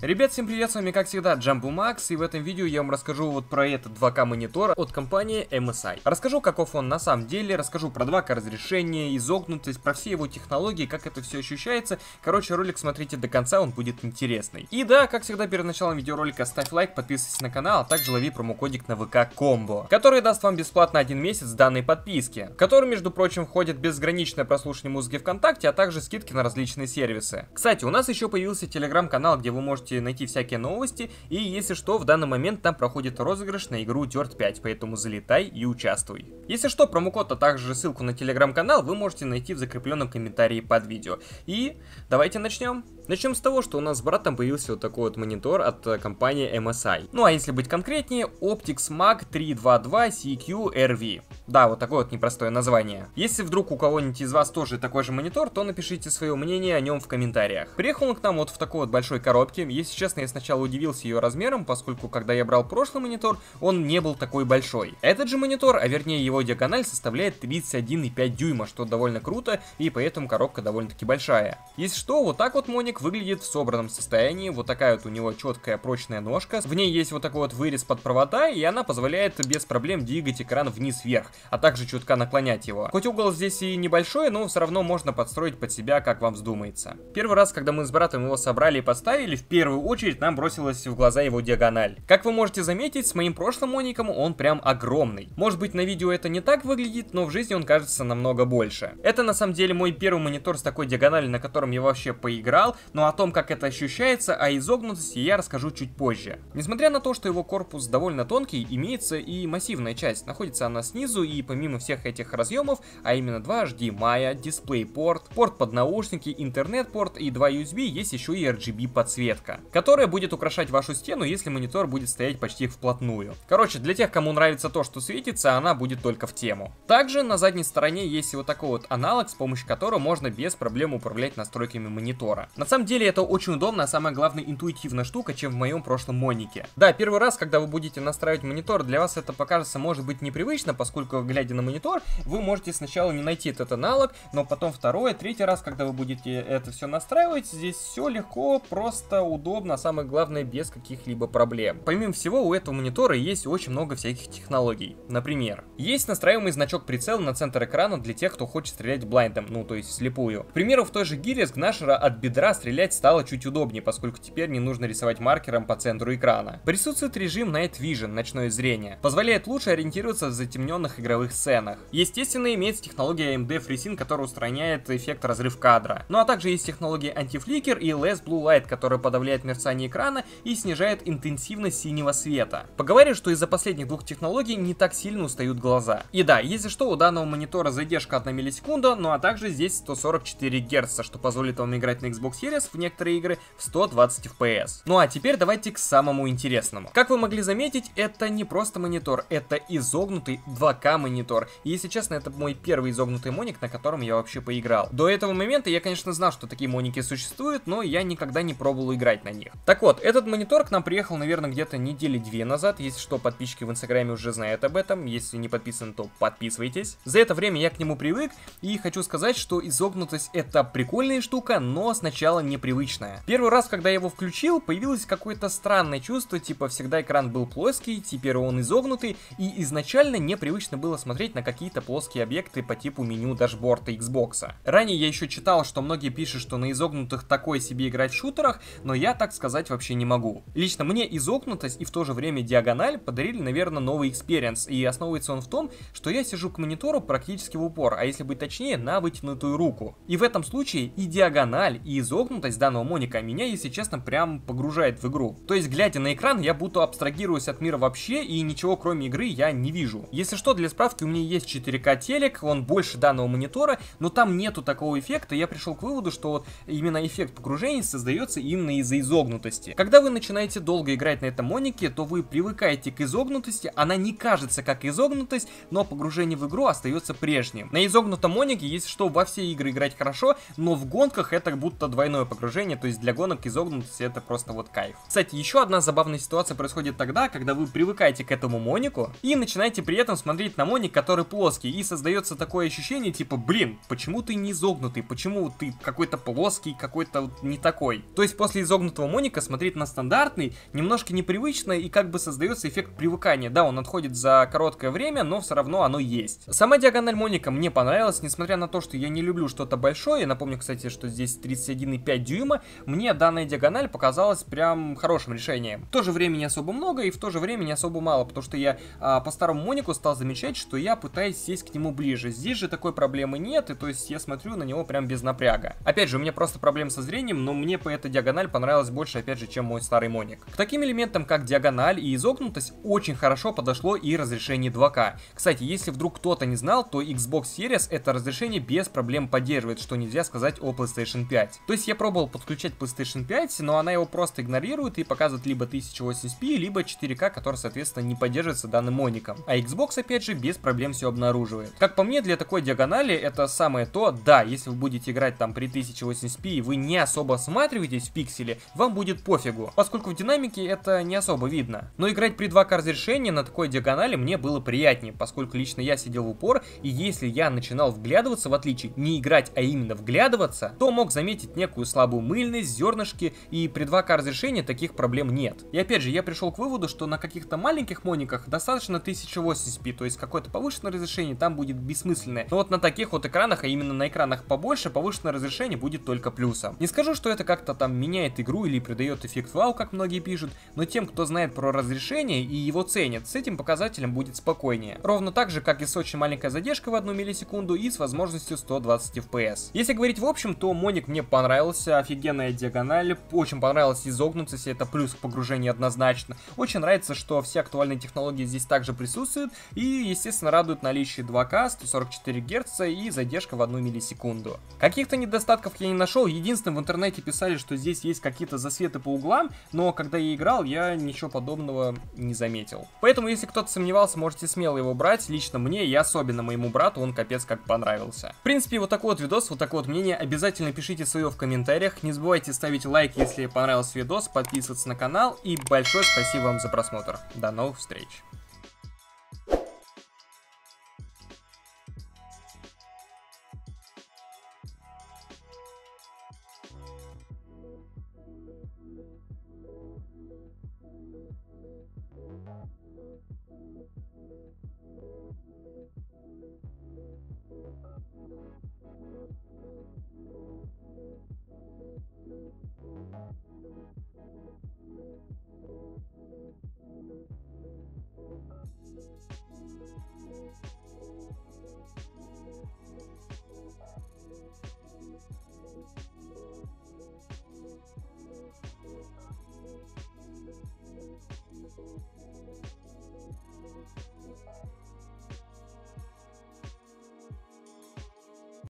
Ребят, всем привет, с вами как всегда Джамбу Макс, и в этом видео я вам расскажу вот про этот 2К монитор от компании MSI. Расскажу, каков он на самом деле, расскажу про 2К разрешение, изогнутость, про все его технологии, как это все ощущается. Короче, ролик смотрите до конца, он будет интересный. И да, как всегда, перед началом видеоролика ставь лайк, подписывайся на канал, а также лови промокодик на ВК Комбо, который даст вам бесплатно один месяц данной подписки, в который, между прочим, входит безграничное прослушивание музыки ВКонтакте, а также скидки на различные сервисы. Кстати, у нас еще появился телеграм-канал, где вы можете можете найти всякие новости, и если что, в данный момент там проходит розыгрыш на игру Dirt 5, поэтому залетай и участвуй. Если что, промокод, а также ссылку на телеграм-канал вы можете найти в закрепленном комментарии под видео. И давайте начнем. Начнем с того, что у нас с братом появился вот такой вот монитор от э, компании MSI. Ну а если быть конкретнее, Optix Mag 322 CQ RV. Да, вот такое вот непростое название. Если вдруг у кого-нибудь из вас тоже такой же монитор, то напишите свое мнение о нем в комментариях. Приехал он к нам вот в такой вот большой коробке. Если честно, я сначала удивился ее размером, поскольку когда я брал прошлый монитор, он не был такой большой. Этот же монитор, а вернее его диагональ, составляет 31,5 дюйма, что довольно круто, и поэтому коробка довольно-таки большая. Если что, вот так вот моник выглядит в собранном состоянии. Вот такая вот у него четкая прочная ножка. В ней есть вот такой вот вырез под провода, и она позволяет без проблем двигать экран вниз-вверх, а также чутка наклонять его. Хоть угол здесь и небольшой, но все равно можно подстроить под себя, как вам вздумается. Первый раз, когда мы с братом его собрали и поставили, в первую очередь нам бросилась в глаза его диагональ. Как вы можете заметить, с моим прошлым моником он прям огромный. Может быть на видео это не так выглядит, но в жизни он кажется намного больше. Это на самом деле мой первый монитор с такой диагональю, на котором я вообще поиграл, но о том, как это ощущается, о изогнутости я расскажу чуть позже. Несмотря на то, что его корпус довольно тонкий, имеется и массивная часть. Находится она снизу, и помимо всех этих разъемов, а именно 2 HDMI, DisplayPort, порт под наушники, интернет-порт и 2 USB, есть еще и RGB подсветка, которая будет украшать вашу стену, если монитор будет стоять почти вплотную. Короче, для тех, кому нравится то, что светится, она будет только в тему. Также на задней стороне есть вот такой вот аналог, с помощью которого можно без проблем управлять настройками монитора. На самом деле это очень удобно, а самое главное интуитивная штука, чем в моем прошлом монике. Да, первый раз, когда вы будете настраивать монитор, для вас это покажется может быть непривычно, поскольку глядя на монитор, вы можете сначала не найти этот аналог, но потом второй, третий раз, когда вы будете это все настраивать, здесь все легко, просто удобно, а самое главное без каких-либо проблем. Помимо всего, у этого монитора есть очень много всяких технологий. Например, есть настраиваемый значок прицела на центр экрана для тех, кто хочет стрелять блайндом, ну то есть вслепую. К примеру, в той же гире с Гнашера от бедра стрелять стало чуть удобнее, поскольку теперь не нужно рисовать маркером по центру экрана. Присутствует режим Night Vision, ночное зрение. Позволяет лучше ориентироваться в затемненных игровых сценах. Естественно, имеется технология AMD FreeSync, которая устраняет эффект разрыв кадра. Ну а также есть технология Anti-Flicker и Less Blue Light, которая подавляет мерцание экрана и снижает интенсивность синего света. Поговорю, что из-за последних двух технологий не так сильно устают глаза. И да, если что, у данного монитора задержка 1 миллисекунда, ну а также здесь 144 Гц, что позволит вам играть на Xbox Series в некоторые игры в 120 FPS. Ну а теперь давайте к самому интересному. Как вы могли заметить, это не просто монитор, это изогнутый 2К монитор. И если честно, это мой первый изогнутый моник, на котором я вообще поиграл. До этого момента я, конечно, знал, что такие моники существуют, но я никогда не пробовал играть на них. Так вот, этот монитор к нам приехал, наверное, где-то недели две назад. Если что, подписчики в инстаграме уже знают об этом. Если не подписаны, то подписывайтесь. За это время я к нему привык, и хочу сказать, что изогнутость это прикольная штука, но сначала непривычная. Первый раз, когда я его включил, появилось какое-то странное чувство, типа всегда экран был плоский, теперь он изогнутый, и изначально непривычно было смотреть на какие-то плоские объекты по типу меню дашборда Xbox. Ранее я еще читал, что многие пишут, что на изогнутых такое себе играть в шутерах, но я так сказать вообще не могу. Лично мне изогнутость и в то же время диагональ подарили, наверное, новый experience, и основывается он в том, что я сижу к монитору практически в упор, а если быть точнее, на вытянутую руку. И в этом случае и диагональ, и изогнутость данного моника меня, если честно, прям погружает в игру. То есть, глядя на экран, я будто абстрагируюсь от мира вообще, и ничего кроме игры я не вижу. Если что, для справки, у меня есть 4К телек, он больше данного монитора, но там нету такого эффекта, я пришел к выводу, что вот именно эффект погружения создается именно из-за изогнутости. Когда вы начинаете долго играть на этом монике, то вы привыкаете к изогнутости, она не кажется как изогнутость, но погружение в игру остается прежним. На изогнутом монике есть что во все игры играть хорошо, но в гонках это будто двойное погружение, то есть для гонок изогнутость это просто вот кайф. Кстати, еще одна забавная ситуация происходит тогда, когда вы привыкаете к этому монику и начинаете при этом смотреть на моник, который плоский, и создается такое ощущение, типа, блин, почему ты не изогнутый, почему ты какой-то плоский, какой-то вот не такой. То есть после изогнутого моника смотреть на стандартный немножко непривычно и как бы создается эффект привыкания. Да, он отходит за короткое время, но все равно оно есть. Сама диагональ моника мне понравилась, несмотря на то, что я не люблю что-то большое. Напомню, кстати, что здесь 31,5 дюйма. Мне данная диагональ показалась прям хорошим решением. В то же время не особо много и в то же время не особо мало, потому что я а, по старому монику стал замечать, что я пытаюсь сесть к нему ближе. Здесь же такой проблемы нет, и то есть я смотрю на него прям без напряга. Опять же, у меня просто проблем со зрением, но мне по этой диагональ понравилось больше, опять же, чем мой старый моник. К таким элементам, как диагональ и изогнутость, очень хорошо подошло и разрешение 2К. Кстати, если вдруг кто-то не знал, то Xbox Series это разрешение без проблем поддерживает, что нельзя сказать о PlayStation 5. То есть я пробовал подключать PlayStation 5, но она его просто игнорирует и показывает либо 1080p, либо 4К, который, соответственно, не поддерживается данным моником. А Xbox, опять же, без проблем все обнаруживает. Как по мне, для такой диагонали это самое то, да, если вы будете играть там при 1080p и вы не особо осматриваетесь в пикселе, вам будет пофигу, поскольку в динамике это не особо видно. Но играть при 2К разрешении на такой диагонали мне было приятнее, поскольку лично я сидел в упор, и если я начинал вглядываться, в отличие не играть, а именно вглядываться, то мог заметить некую слабую мыльность, зернышки, и при 2К разрешении таких проблем нет. И опять же, я пришел к выводу, что на каких-то маленьких мониках достаточно 1080p, то есть какое-то повышенное разрешение там будет бессмысленное. Но вот на таких вот экранах, а именно на экранах побольше, повышенное разрешение будет только плюсом. Не скажу, что это как-то там меняет игру или придает эффект вау, как многие пишут, но тем, кто знает про разрешение и его ценит, с этим показателем будет спокойнее. Ровно так же, как и с очень маленькой задержкой в 1 миллисекунду и с возможностью 120 FPS. Если говорить в общем, то моник мне понравился, офигенная диагональ, очень понравилось изогнуться, это плюс к погружению однозначно. Очень нравится, что все актуальные технологии здесь также присутствуют и, естественно, радует наличие 2К, 144 Гц и задержка в 1 миллисекунду. Каких-то недостатков я не нашел, единственное в интернете писали, что здесь есть какие-то засветы по углам, но когда я играл, я ничего подобного не заметил. Поэтому, если кто-то сомневался, можете смело его брать, лично мне и особенно моему брату он капец как понравился. В принципе, вот такой вот видос, вот такое вот мнение, обязательно пишите свое в комментариях, не забывайте ставить лайк, если понравился видос, подписываться на канал и большое спасибо вам за просмотр. До новых встреч!